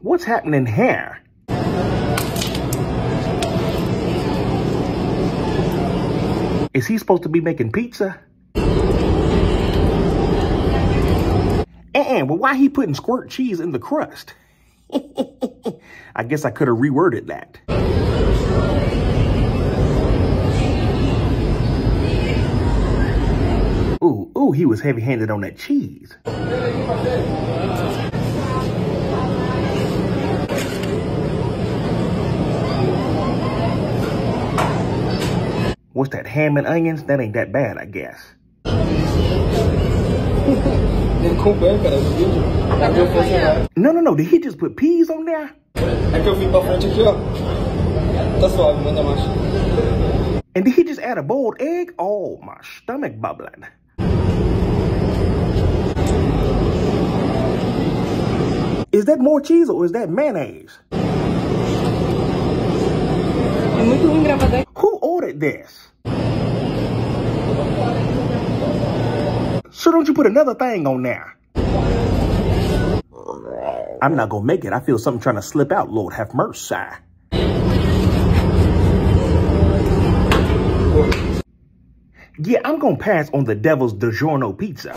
What's happening here? Is he supposed to be making pizza? And well, why he putting squirt cheese in the crust? I guess I could have reworded that. Ooh, ooh, he was heavy-handed on that cheese. What's that, ham and onions? That ain't that bad, I guess. No, no, no. Did he just put peas on there? And did he just add a boiled egg? Oh, my stomach bubbling. Is that more cheese or is that mayonnaise? Who ordered this? So don't you put another thing on there? I'm not gonna make it. I feel something trying to slip out. Lord have mercy. Yeah, I'm gonna pass on the devil's DiGiorno pizza.